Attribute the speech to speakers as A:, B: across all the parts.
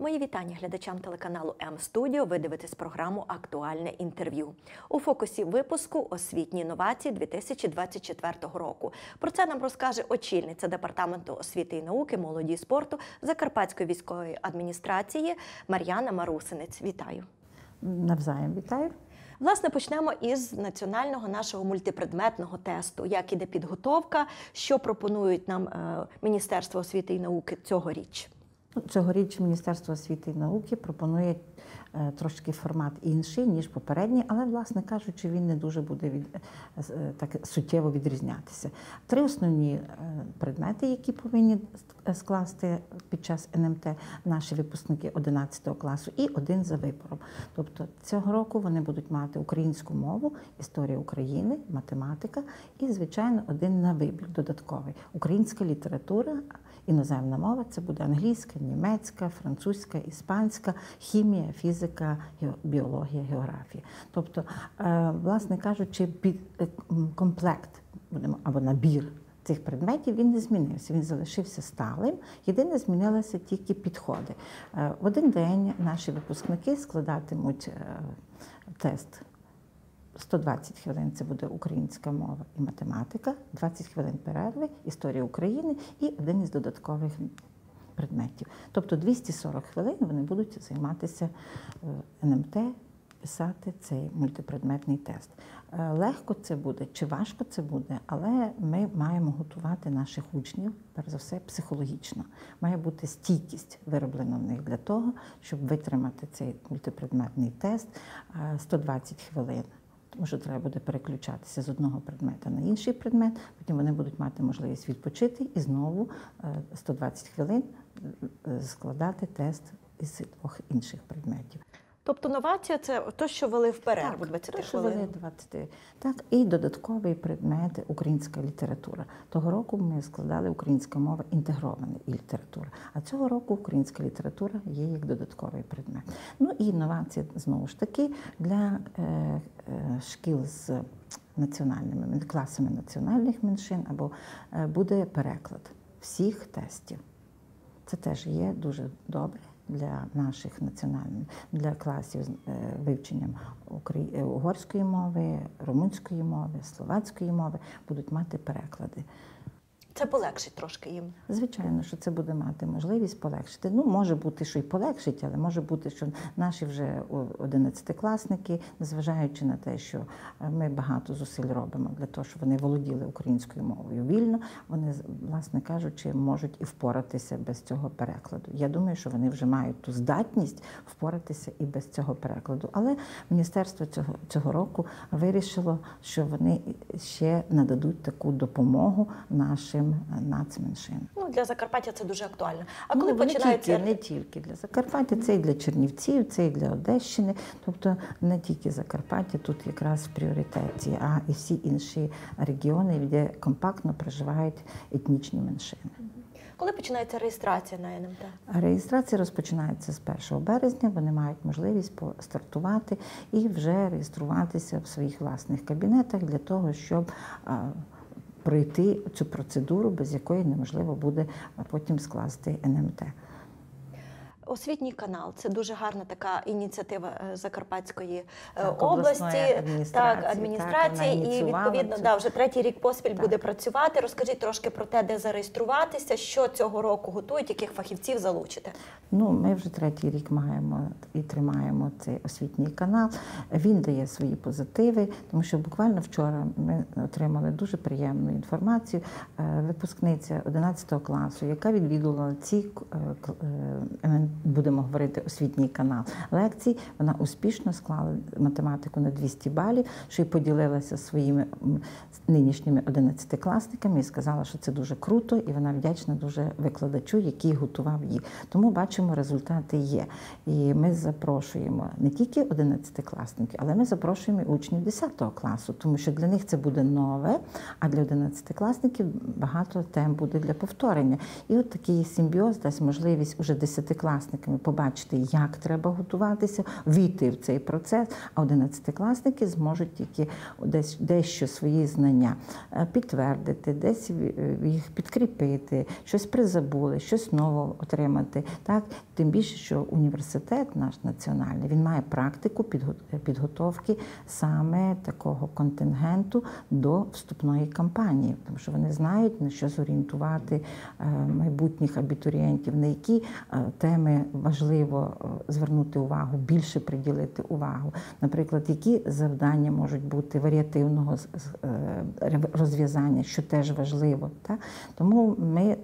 A: Мої вітання глядачам телеканалу М Студіо. Ви дивитесь програму Актуальне інтерв'ю у фокусі випуску освітні інновації 2024 року. Про це нам розкаже очільниця департаменту освіти і науки, молоді і спорту Закарпатської військової адміністрації Мар'яна Марусинець. Вітаю!
B: Навзаєм вітаю.
A: Власне, почнемо із національного нашого мультипредметного тесту. Як іде підготовка, що пропонують нам е, Міністерство освіти і науки цьогоріч?
B: Ну, Цьогоріч Міністерство освіти і науки пропонує е, трошки формат інший, ніж попередній, але, власне кажучи, він не дуже буде від, е, так суттєво відрізнятися. Три основні е, предмети, які повинні скласти під час НМТ наші випускники 11 класу, і один за вибором. Тобто цього року вони будуть мати українську мову, історія України, математика і, звичайно, один на вибір додатковий українська література. Іноземна мова це буде англійська, німецька, французька, іспанська, хімія, фізика, біологія, географія. Тобто, е, власне кажучи, е, комплект або набір. Цих предметів він не змінився, він залишився сталим. Єдине, змінилися тільки підходи. Е, в один день наші випускники складатимуть тест 120 хвилин це буде українська мова і математика, 20 хвилин перерви, історія України і один із додаткових предметів. Тобто 240 хвилин вони будуть займатися е, НМТ, писати цей мультипредметний тест. Е, легко це буде чи важко це буде, але ми маємо готувати наших учнів, перш за все, психологічно. Має бути стійкість вироблена в них для того, щоб витримати цей мультипредметний тест 120 е, хвилин тому що треба буде переключатися з одного предмета на інший предмет. Потім вони будуть мати можливість відпочити і знову 120 е, хвилин е, складати тест із двох інших предметів.
A: Тобто новація це те, що вели в перерву 20
B: то,
A: хвилин.
B: Вели 20. Так, і додатковий предмет українська література. Того року ми складали українська мова інтегрована і література. А цього року українська література є як додатковий предмет. Ну і інновація знову ж таки для е, е, шкіл з національними класами національних меншин або е, буде переклад всіх тестів. Це теж є дуже добре для наших національних для класів з е, вивченням е, угорської мови, румунської мови, словацької мови будуть мати переклади.
A: Це полегшить трошки їм.
B: Звичайно, що це буде мати можливість полегшити. Ну, може бути, що й полегшить, але може бути, що наші вже одинадцятикласники, незважаючи на те, що е, ми багато зусиль робимо для того, щоб вони володіли українською мовою вільно, вони, власне кажучи, можуть і впоратися без цього перекладу. Я думаю, що вони вже мають ту здатність впоратися і без цього перекладу. Але міністерство цього цього року вирішило, що вони ще нададуть таку допомогу нашим нацменшин.
A: Ну для Закарпаття це дуже актуально. А
B: ну,
A: коли починається
B: не тільки, не тільки для Закарпаття, це і для Чернівців, це і для Одещини. Тобто не тільки Закарпаття тут якраз в пріоритеті, а і всі інші регіони, де компактно проживають етнічні меншини.
A: Коли починається реєстрація на НМТ?
B: Реєстрація розпочинається з 1 березня. Вони мають можливість стартувати і вже реєструватися в своїх власних кабінетах для того, щоб пройти цю процедуру, без якої неможливо буде потім скласти НМТ.
A: Освітній канал це дуже гарна така ініціатива е, Закарпатської е, так, області, адміністрації, так, адміністрації так, і відповідно да, вже третій рік поспіль так. буде працювати. Розкажіть трошки про те, де зареєструватися, що цього року готують, яких фахівців залучити.
B: Ну, ми вже третій рік маємо і тримаємо цей освітній канал. Він дає свої позитиви, тому що буквально вчора ми отримали дуже приємну інформацію. Е, випускниця 11 класу, яка відвідувала ці будемо говорити освітній канал лекцій. Вона успішно склала математику на 200 балів, що й поділилася своїми нинішніми 11-класниками і сказала, що це дуже круто, і вона вдячна дуже викладачу, який готував їх. Тому бачимо, результати є. І ми запрошуємо не тільки 11-класників, але ми запрошуємо учнів 10 класу, тому що для них це буде нове, а для 11-класників багато тем буде для повторення. І от такий симбіоз дасть можливість уже 10-класникам класниками побачити, як треба готуватися, війти в цей процес. А одинадцятикласники зможуть тільки десь дещо свої знання е, підтвердити, десь їх підкріпити, щось призабули, щось нове отримати. Так тим більше, що університет наш національний він має практику підготовки саме такого контингенту до вступної кампанії, тому що вони знають на що зорієнтувати е, майбутніх абітурієнтів, на які е, теми важливо е, звернути увагу, більше приділити увагу. Наприклад, які завдання можуть бути варіативного е, розв'язання, що теж важливо. Так? Тому ми е,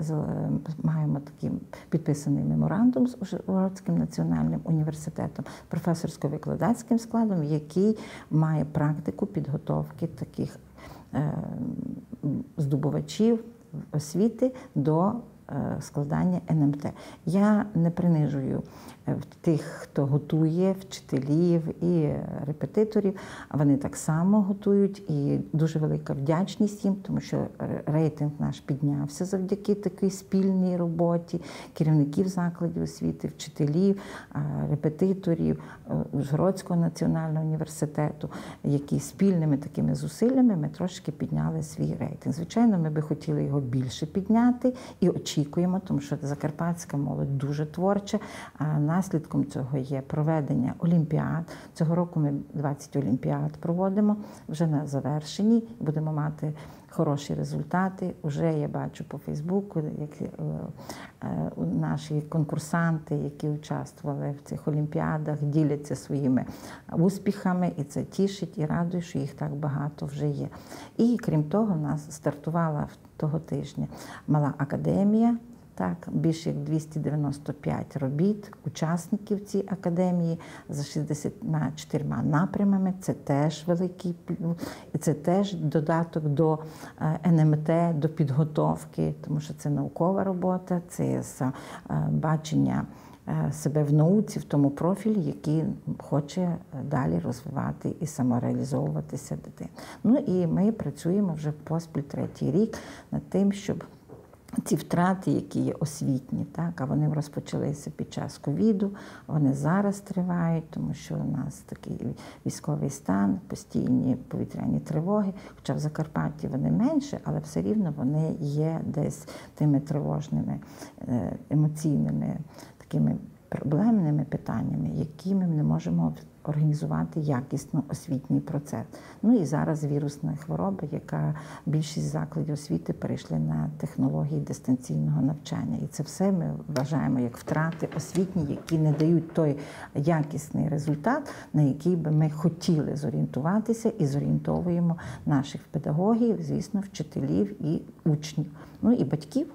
B: маємо такий підписаний меморандум з Ужгородським національним університетом, професорсько-викладацьким складом, який має практику підготовки таких здобувачів освіти до складання НМТ. Я не принижую е, тих, хто готує вчителів і е, репетиторів, вони так само готують. І дуже велика вдячність їм, тому що е, рейтинг наш піднявся завдяки такій спільній роботі керівників закладів освіти, вчителів, е, репетиторів е, Ужгородського національного університету, які спільними такими зусиллями ми трошки підняли свій рейтинг. Звичайно, ми би хотіли його більше підняти і очікуємо, тому що закарпатська молодь дуже творча. Наслідком цього є проведення олімпіад. Цього року ми 20 олімпіад проводимо вже на завершенні. Будемо мати хороші результати. Уже я бачу по Фейсбуку, як е, е, наші конкурсанти, які участвували в цих олімпіадах, діляться своїми успіхами, і це тішить і радує, що їх так багато вже є. І крім того, в нас стартувала того тижня мала академія. Так, більше як 295 робіт, учасників цієї академії за 64 напрямами. Це теж великий плюс, і це теж додаток до е, НМТ, до підготовки, тому що це наукова робота, це е, бачення е, себе в науці, в тому профілі, який хоче далі розвивати і самореалізовуватися дитина. Ну і ми працюємо вже поспіль третій рік над тим, щоб ці втрати, які є освітні, так, а вони розпочалися під час ковіду, вони зараз тривають, тому що у нас такий військовий стан, постійні повітряні тривоги. Хоча в Закарпатті вони менше, але все рівно вони є десь тими тривожними, е, емоційними такими проблемними питаннями, які ми не можемо організувати якісно освітній процес. Ну і зараз вірусна хвороба, яка більшість закладів освіти перейшли на технології дистанційного навчання. І це все ми вважаємо як втрати освітні, які не дають той якісний результат, на який би ми хотіли зорієнтуватися, і зорієнтовуємо наших педагогів, звісно, вчителів і учнів, ну і батьків.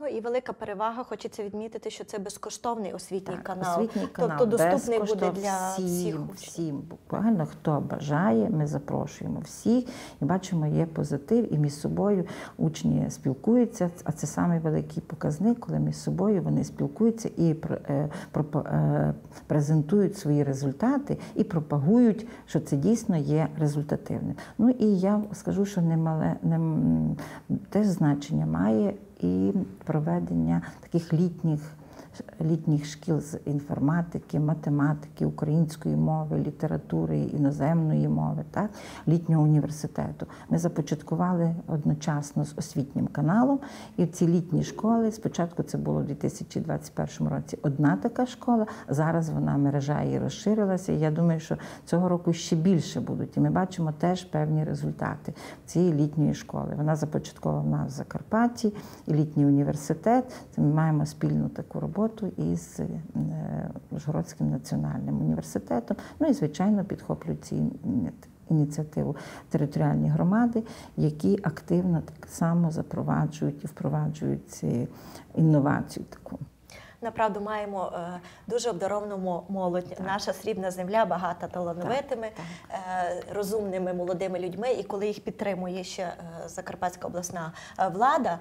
A: Ну і велика перевага, хочеться відмітити, що це безкоштовний освітній
B: Так,
A: канал.
B: Освітній канал
A: тобто доступний буде для
B: всім,
A: всіх
B: всім. Буквально хто бажає, ми запрошуємо всіх і бачимо, є позитив, і між собою учні спілкуються. А це самий великий показник, коли між собою вони спілкуються і е, е, презентують свої результати і пропагують, що це дійсно є результативним. Ну і я скажу, що немале не теж значення має і проведення таких літніх літніх шкіл з інформатики, математики, української мови, літератури, іноземної мови, так, літнього університету. Ми започаткували одночасно з освітнім каналом, і ці літні школи спочатку це було у 2021 році одна така школа. Зараз вона мережа і розширилася. І я думаю, що цього року ще більше будуть. І ми бачимо теж певні результати цієї літньої школи. Вона започаткована в в Закарпатті, і літній університет. Це ми маємо спільну таку роботу із е, Ужгородським національним університетом. Ну і звичайно підхоплюють ці ініціативу територіальні громади, які активно так само запроваджують і впроваджують ці інновацію таку.
A: Направду маємо е, дуже обдаровану мо- молодь. Наша срібна земля багата талановитими, е, розумними молодими людьми. І коли їх підтримує ще е, Закарпатська обласна влада,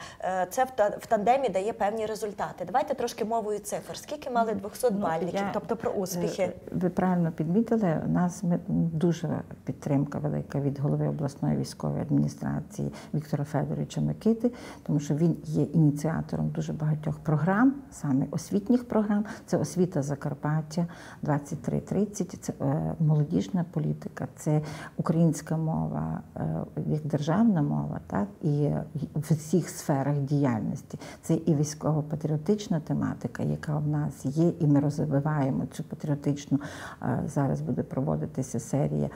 A: це в, в тандемі дає певні результати. Давайте трошки мовою цифр. Скільки мали 200
B: Ну,
A: бальників,
B: я,
A: тобто про успіхи.
B: Ви правильно підмітили. У нас ми- дуже підтримка велика від голови обласної військової адміністрації Віктора Федоровича Микити, тому що він є ініціатором дуже багатьох програм, саме освітніх освітніх програм. Це освіта Закарпаття 2330, це е, молодіжна політика, це українська мова е, як державна мова, так і в всіх сферах діяльності. Це і військово-патріотична тематика, яка в нас є, і ми розвиваємо цю патріотичну. е, Зараз буде проводитися серія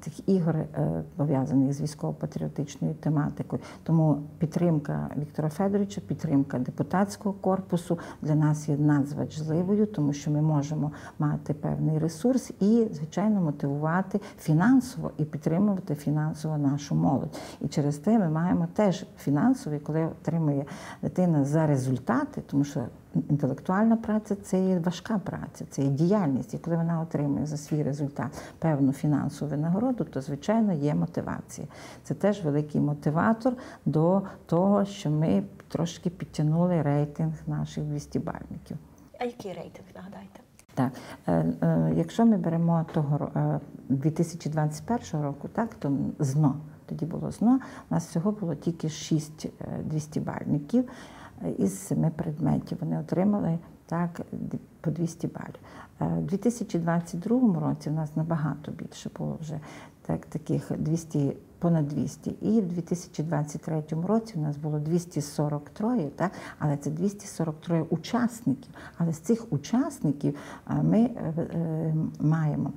B: тих ігор, пов'язаних з військово-патріотичною тематикою. Тому підтримка Віктора Федоровича, підтримка депутатського корпусу для нас є надзважливою, тому що ми можемо мати певний ресурс і, звичайно, мотивувати фінансово і підтримувати фінансово нашу молодь. І через те ми маємо теж фінансові, коли отримує дитина за результати, тому що інтелектуальна праця це є важка праця, це є діяльність. І коли вона отримує за свій результат певну фінансову винагороду, то звичайно є мотивація. Це теж великий мотиватор до того, що ми трошки підтягнули рейтинг наших 200-бальників.
A: А який рейтинг нагадайте?
B: Так, е, е, якщо ми беремо того е, 2021 року, так то ЗНО. Тоді було ЗНО. У нас всього було тільки 6 200-бальників із 7 предметів. Вони отримали так по 200 балів. Е, У 2022 році в нас набагато більше було вже так, таких 200, понад 200. І в 2023 році у нас було 243, так? але це 243 учасників. Але з цих учасників е, ми е, е, маємо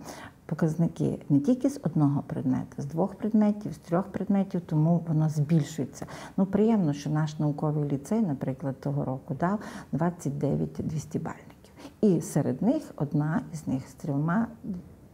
B: показники не тільки з одного предмета, з двох предметів, з трьох предметів, тому воно збільшується. Ну, приємно, що наш науковий ліцей, наприклад, того року дав 29 200-бальників. І серед них одна із них з трьома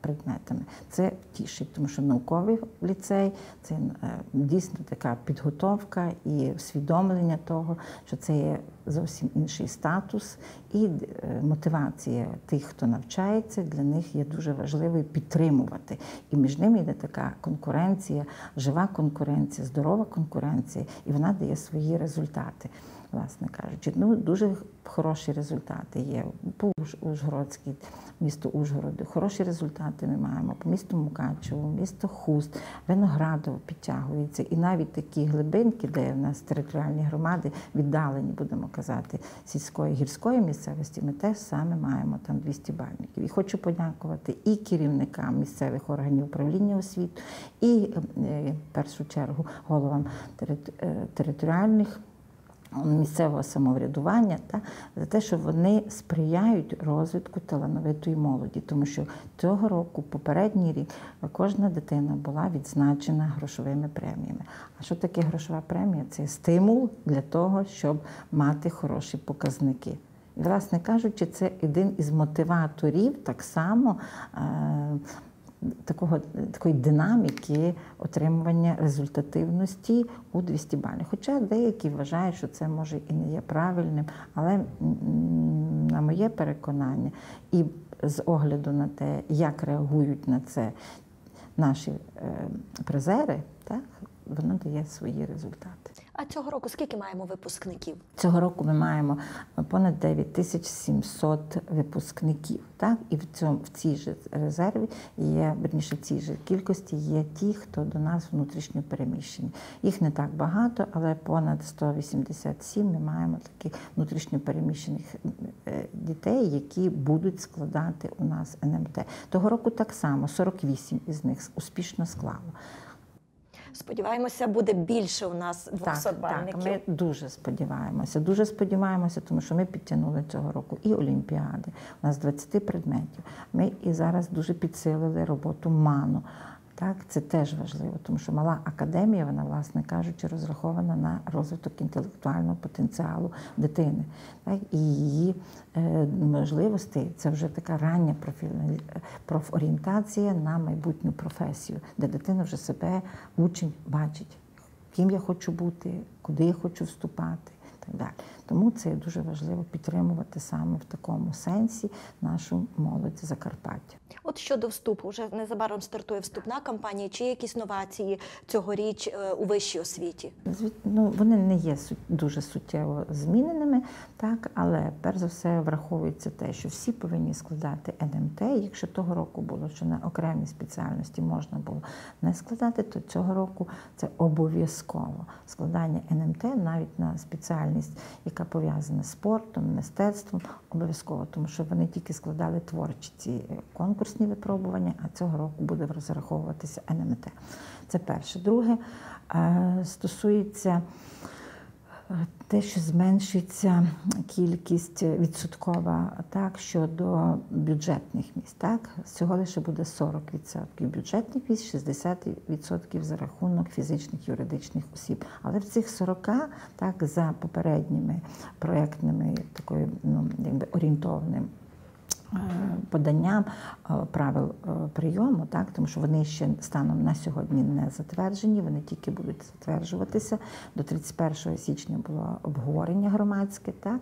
B: предметами. Це тішить, тому що науковий ліцей це е, дійсно така підготовка і усвідомлення того, що це є зовсім інший статус, і е, мотивація тих, хто навчається, для них є дуже важливою підтримувати. І між ними йде така конкуренція, жива конкуренція, здорова конкуренція, і вона дає свої результати. Власне кажучи, ну дуже хороші результати є по Ужгородській, місто Ужгороду. Хороші результати ми маємо по місту Мукачево, місто Хуст, Виноградово підтягується. І навіть такі глибинки, де в нас територіальні громади віддалені, будемо казати, сільської гірської місцевості, ми теж саме маємо там 200 бальників. І хочу подякувати і керівникам місцевих органів управління освіти, і е, в першу чергу головам е, територіальних місцевого самоврядування та за те, що вони сприяють розвитку талановитої молоді, тому що цього року, попередній рік, кожна дитина була відзначена грошовими преміями. А що таке грошова премія? Це стимул для того, щоб мати хороші показники. І, власне кажучи, це один із мотиваторів так само. е, Такого такої динаміки отримування результативності у 200 балів. Хоча деякі вважають, що це може і не є правильним, але на моє переконання, і з огляду на те, як реагують на це наші е, призери, так воно дає свої результати.
A: А цього року скільки маємо випускників?
B: Цього року ми маємо понад 9700 випускників. Так? І в цьому в цій же резерві є, верніше, в цій же кількості є ті, хто до нас внутрішньо переміщені. Їх не так багато, але понад 187 ми маємо таких внутрішньо переміщених е, дітей, які будуть складати у нас НМТ. Того року так само 48 із них успішно склало.
A: Сподіваємося, буде більше у нас 200
B: Так,
A: бальників.
B: так, ми дуже сподіваємося. Дуже сподіваємося, тому що ми підтягнули цього року і олімпіади. У нас 20 предметів. Ми і зараз дуже підсилили роботу МАНу. Так, це теж важливо, тому що мала академія, вона, власне кажучи, розрахована на розвиток інтелектуального потенціалу дитини. Так, і її е, можливості це вже така рання профорієнтація на майбутню професію, де дитина вже себе учень бачить, ким я хочу бути, куди я хочу вступати. і Так далі. Тому це дуже важливо підтримувати саме в такому сенсі нашу молодь Закарпаття.
A: От щодо вступу, вже незабаром стартує вступна кампанія. Чи є якісь новації цьогоріч е, у вищій освіті?
B: Ну, вони не є дуже суттєво зміненими, так, але перш за все враховується те, що всі повинні складати НМТ. Якщо того року було, що на окремі спеціальності можна було не складати, то цього року це обов'язково складання НМТ навіть на спеціальність, яка яка пов'язана з спортом, мистецтвом, обов'язково, тому що вони тільки складали творчі ці конкурсні випробування, а цього року буде розраховуватися НМТ. Це перше. Друге е, стосується те, що зменшиться кількість відсоткова так, щодо бюджетних місць. Так? Всього лише буде 40% бюджетних місць, 60% за рахунок фізичних юридичних осіб. Але в цих 40, так, за попередніми проектними такою ну, якби орієнтовним поданням е, правил е, прийому, так тому що вони ще станом на сьогодні не затверджені, вони тільки будуть затверджуватися. До 31 січня було обговорення громадське, так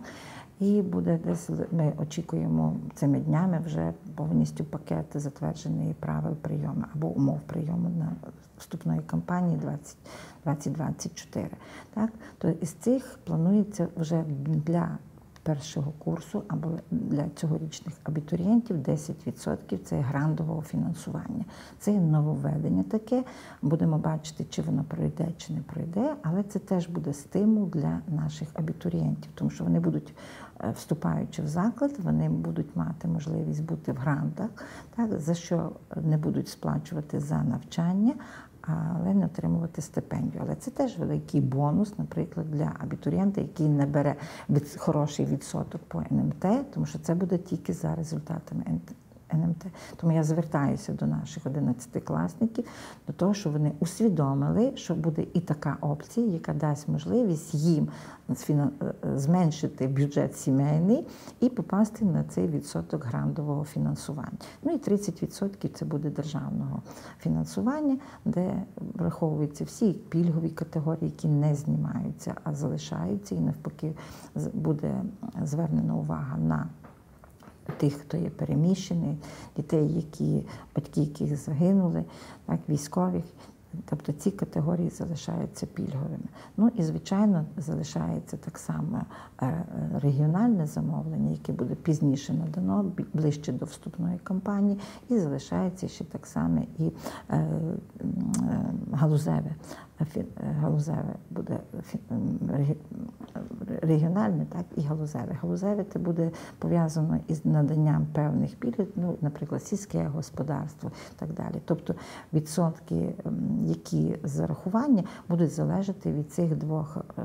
B: і буде десь ми очікуємо цими днями вже повністю пакет затверджений правил прийому або умов прийому на вступної кампанії 20, 2024. Так, то із цих планується вже для першого курсу або для цьогорічних абітурієнтів 10% це грантового фінансування. Це нововведення таке. Будемо бачити, чи воно пройде, чи не пройде, але це теж буде стимул для наших абітурієнтів, тому що вони будуть, е, вступаючи в заклад, вони будуть мати можливість бути в грантах, так за що не будуть сплачувати за навчання але не отримувати стипендію. Але це теж великий бонус, наприклад, для абітурієнта, який не бере від хороший відсоток по НМТ, тому що це буде тільки за результатами НМТ. Тому я звертаюся до наших 11-класників, до того, щоб вони усвідомили, що буде і така опція, яка дасть можливість їм е, зменшити бюджет сімейний і попасти на цей відсоток грантового фінансування. Ну і 30% це буде державного фінансування, де враховуються всі пільгові категорії, які не знімаються, а залишаються, і навпаки буде звернена увага на тих, хто є переміщений, дітей, які батьки, яких загинули, так, військових. Тобто ці категорії залишаються пільговими. Ну і, звичайно, залишається так само е, регіональне замовлення, яке буде пізніше надано, ближче до вступної кампанії, і залишається ще так само і е, галузеве. Галузеве буде регіональне, так і галузеве. Галузеве це буде пов'язано із наданням певних пільг, ну, наприклад, сільське господарство і так далі. Тобто відсотки, які зарахування будуть залежати від цих двох е,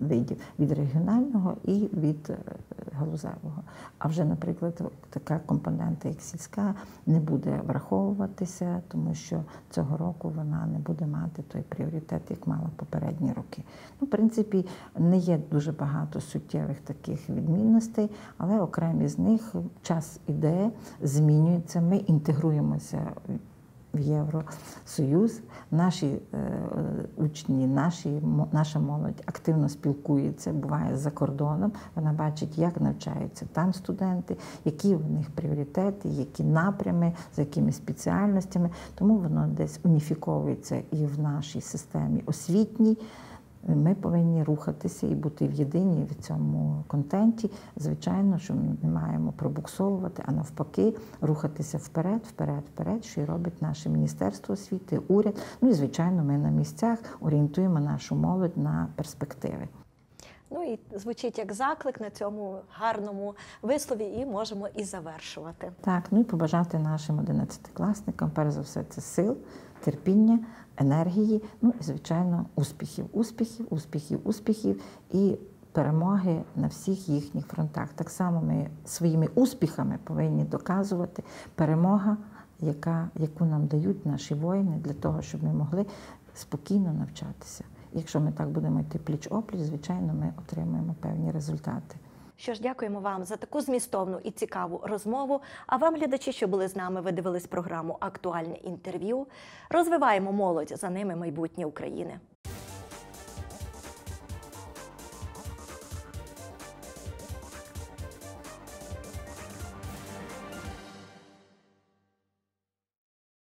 B: видів від регіонального і від е, галузевого. А вже, наприклад, така компонента, як сільська, не буде враховуватися, тому що цього року вона не буде мати той пріоритет, як мала попередні роки. Ну, в принципі, не є дуже багато суттєвих таких відмінностей, але окремі з них час іде, змінюється. Ми інтегруємося в Євросоюз. Наші е, учні, наші, наша молодь активно спілкується, буває за кордоном. Вона бачить, як навчаються там студенти, які в них пріоритети, які напрями, за якими спеціальностями. Тому воно десь уніфіковується і в нашій системі освітній. Ми повинні рухатися і бути в єдиній в цьому контенті. Звичайно, що ми не маємо пробуксовувати, а навпаки, рухатися вперед, вперед, вперед, що й робить наше міністерство освіти, уряд. Ну і звичайно, ми на місцях орієнтуємо нашу молодь на перспективи.
A: Ну і звучить як заклик на цьому гарному вислові, і можемо і завершувати.
B: Так, ну і побажати нашим одинадцятикласникам, перш за все, це сил, терпіння енергії, ну і, звичайно, успіхів, успіхів, успіхів, успіхів і перемоги на всіх їхніх фронтах. Так само ми своїми успіхами повинні доказувати перемога, яка, яку нам дають наші воїни для того, щоб ми могли спокійно навчатися. Якщо ми так будемо йти пліч опліч, звичайно, ми отримаємо певні результати.
A: Що ж, дякуємо вам за таку змістовну і цікаву розмову. А вам, глядачі, що були з нами, ви дивились програму Актуальне інтерв'ю. Розвиваємо молодь за ними майбутнє України.